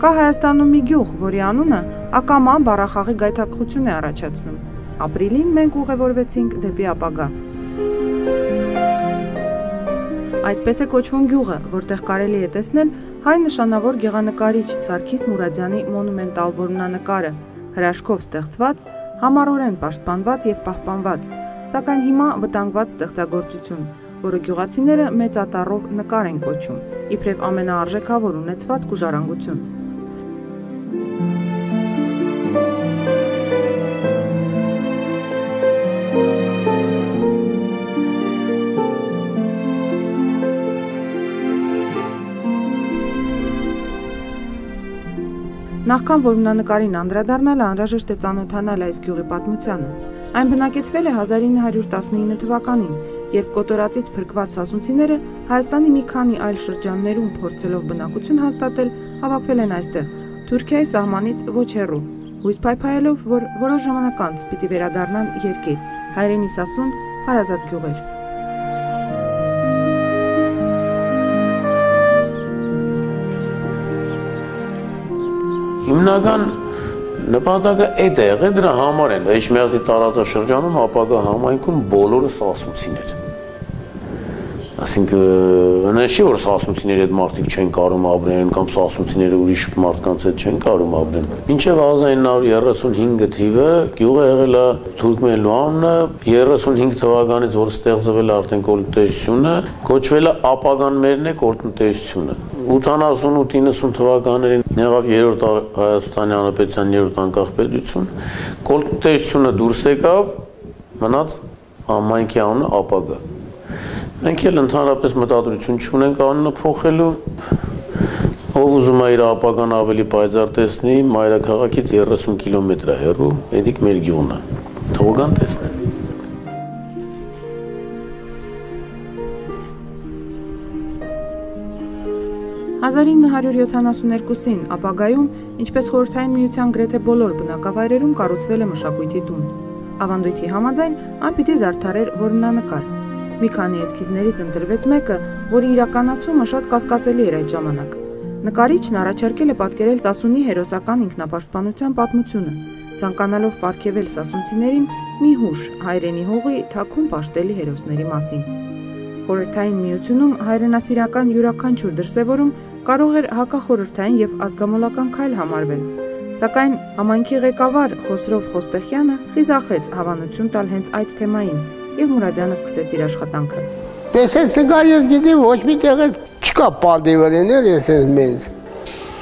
Կա Հայաստանում մի գյուղ, որի անունը ակամա բառախաղի գայթակղություն է առաջացնում։ Ապրիլին մենք ուղևորվեցինք դեպի ապագա։ Այդպես է կոչվում գյուղը, որտեղ կարելի է տեսնել հայ նշանավոր գեղանկարիչ Սարգիս Մուրադյանի մոնումենտալ որմնանկարը, հրաշքով ստեղծված, համառորեն պաշտպանված եւ պահպանված, սակայն հիմա վտանգված ստեղծագործություն, որը գյուղացիները մեծ ատառով նկար են կոչում, իբրև ամենաարժեքավոր ունեցված գուժարանգություն։ Նախքան որմնանկարին անդրադառնալը անհրաժեշտ է ծանոթանալ այս գյուղի պատմությանը։ Այն բնակեցվել է 1919 թվականին, երբ կոտորածից փրկված սասունցիները Հայաստանի մի քանի այլ շրջաններում փորձելով բնակություն հաստատել, հավաքվել են այստեղ, Թուրքիայի սահմանից ոչ հեռու, հույս փայփայելով, որ որոշ ժամանակ անց պիտի վերադառնան երկիր, հայրենի սասուն հարազատ գյուղեր։ Հիմնական նպատակը այդ է եղել դրա համար են Էջմիածնի տարածաշրջանում ապագա համայնքում բոլորը սասունցիներ Այսինքն նշի որ սասունցիների հետ մարդիկ չեն կարում ապրեն կամ սասունցիները ուրիշ մարդկանց հետ չեն կարում ապրեն։ Մինչև 1935 թիվը գյուղը եղել է Թուրքմեն Լուամնը 35 թվականից որ ստեղծվել է արդեն կոլտնտեսությունը, կոչվել է ապագանմերն է կոլտնտեսությունը։ 88-90 թվականներին եղավ երրորդ Հայաստանի Հանրապետության երրորդ անկախ պետություն, կոլտնտեսությունը դուրս եկավ, մնաց համայնքի անունը ապագա։ Մենք էլ ընդհանրապես մտադրություն չունենք անունը փոխելու։ Ով ուզում է իր ապագան ավելի պայծառ տեսնի, մայրաքաղաքից 30 կիլոմետր է հեռու, էդիկ մեր գյուղն է։ Թողան տեսնեն։ «1972-ին ապագայում, ինչպես խորհրդային միության գրեթե բոլոր բնակավայրերում կառուցվել է մշակույթի տուն։ Ավանդույթի համաձայն, այն պիտի զարդարեր որմնանկար, Մի քանի էսքիզներից ընտրվեց մեկը, որի իրականացումը շատ կասկածելի էր այդ ժամանակ։ Նկարիչն առաջարկել է պատկերել Սասունի հերոսական ինքնապաշտպանության պատմությունը, ցանկանալով ապարգևել սասունցիներին մի հուշ հայրենի հողի թաքուն պաշտելի հերոսների մասին։ Խորհրդային միությունում հայրենասիրական յուրաքանչյուր դրսևորում կարող էր հակախորհրդային եւ ազգամոլական քայլ համարվել, Սակայն համայնքի ղեկավար Խոսրով Խոստեխյանը խիզախեց հավանություն տալ հենց այդ թեմային եւ Մուրադյանը սկսեց իր աշխատանքը։ Տեսեք, ցգար ես գիտեմ ոչ մի տեղ չկա պատիվերներ, ես ես մեզ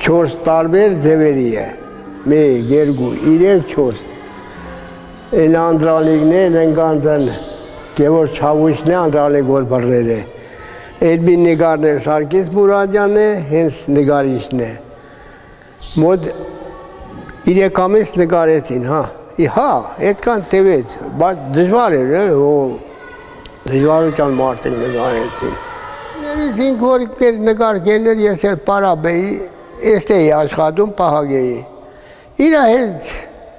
4 տարբեր ձևերի է։ 1 2 3 4 Այն անդրալիկն են կանցան Գևոր Չավուշն է անդրալիկ որ բռներ է։ Այդ մի նկարն է Սարգիս Մուրադյանն է, հենց նկարիչն է։ Մոտ 3 ամիս նկարեցին, հա։ Հա, այդքան տևեց, բայց դժվար էր, հո դժվարության մարդիկ նկարեցին։ Ներից ինք որ կեր նկարքերներ ես էլ պարաբեի, ես էի աշխատում պահագեի։ Իրա հետ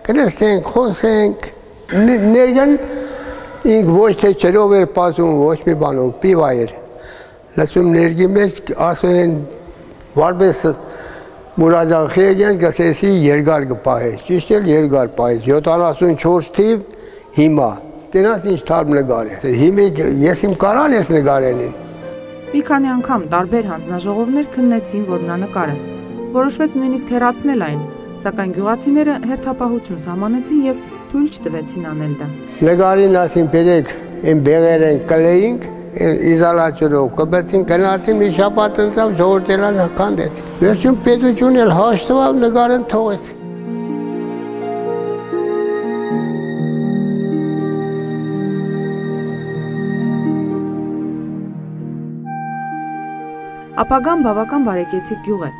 կնստենք, խոսենք, ներգան ինք ոչ թե չրով էր պասում, ոչ մի բանով, պիվա էր։ Լսում ներգի մեջ ասում են վարբես Մուրադյան Խեգյան գսեսի երկար կպահես, ճիշտ էլ երկար պահես, 74 թիվ հիմա, տենաս ինչ թարմ նգար է, հիմի ես իմ կարան ես նգարենին։ Մի քանի անգամ տարբեր հանձնաժողովներ քննեցին որմնանկարը։ Որոշվեց նույնիսկ հեռացնել այն, սակայն գյուղացիները հերթապահություն սահմանեցին եւ թույլ չտվեցին անել դա։ Նգարին ասին բերեք, այն բեղերեն կլեինք, իզոլացիորով կբեցին գնացին մի շաբաթ ընծավ ժողովրդելան հքանդեց։ Վերջում պետությունն էլ հաշտվավ նկարեն թողեց։ Ապագան բավական բարեկեցիկ գյուղ է։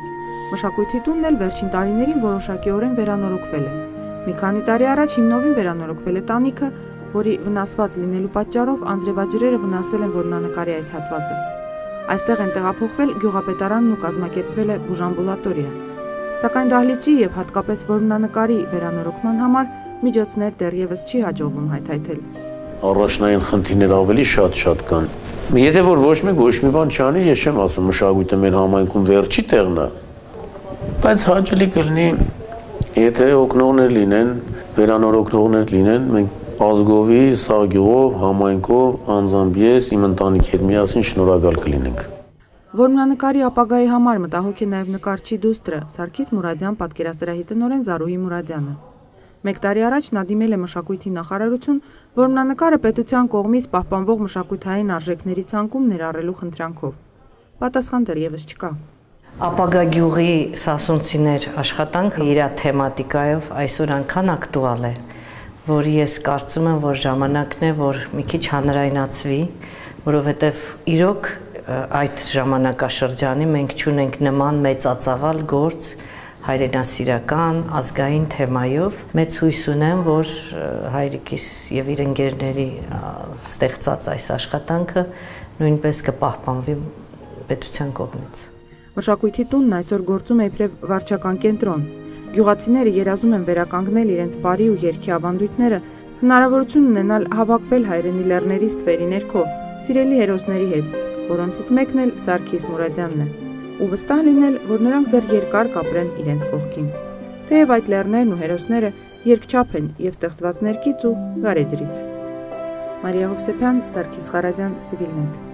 Մշակույթի տունն էլ վերջին տարիներին որոշակիորեն վերանորոգվել է։ Մի քանի տարի առաջ հիմնովին վերանորոգվել է տանիքը, որի վնասված լինելու պատճառով անձրևաջրերը վնասել են որմնանկարի այս հատվածը։ Այստեղ են տեղափոխվել գյուղապետարանն ու կազմակերպվել է բուժամբուլատորիա։ Սակայն դահլիճի եւ հատկապես որմնանկարի վերանորոգման համար միջոցներ դեռևս չի հաջողվում հայթայթել։ Առաջնային խնդիրներ ավելի շատ-շատ կան։ Եթե որ ոչ մեկ ոչ մի բան չանի, ես չեմ ասում մշակույթը մեր համայնքում վերջի տեղն է, Բայց հաճելի կլինի եթե օգնողներ լինեն, վերանոր օգնողներ լինեն, մենք ազգովի, սաղգյուղով, համայնքով, անձամբ ես իմ ընտանիքի հետ միասին շնորհակալ կլինենք։ Որմնանկարի ապագայի համար մտահոգ է նաև նկարչի դուստրը Սարգիս Մուրադյան պատկերասրահի տնօրեն Զարուհի Մուրադյանը։ Մեկ տարի առաջ նա դիմել է մշակույթի նախարարություն, որմնանկարը պետության կողմից պահպանվող մշակութային արժեքների ցանկում ներառելու խնդրանքով։ Պատասխան դեռևս չկա։ Ապագա գյուղի սասունցիներ աշխատանքը իր թեմատիկայով այսօր անկան ակտուալ է, որ ես կարծում եմ, որ ժամանակն է, որ մի քիչ հանրայնացվի, որովհետև իրոք այդ ժամանակաշրջանի մենք ճունենք նման մեծածավալ գործ, հայրենասիրական, ազգային թեմայով մեծ հույս ունեմ, որ հայրիկիս եւ իր ընկերների ստեղծած այս աշխատանքը նույնպես կպահպանվի պետության կողմից։ Մշակույթի տունն այսօր գործում է իբրև վարչական կենտրոն։ Գյուղացիները երազում են վերականգնել իրենց բարի ու երկի ավանդույթները, հնարավորություն ունենալ հավաքվել հայրենի լեռների ստվերի ներքո, սիրելի հերոսների հետ, որոնցից մեկն էլ Սարգիս Մուրադյանն է ու վստահ լինել, որ նրանք դեռ երկար կապրեն իրենց կողքին։ Թեև այդ լեռներն ու հերոսները երկչափ են եւ ստեղծված ներքից ու գարեջրից։ Մարիա Հովսեփյան, Սարգիս Ղարազյան, Civilnet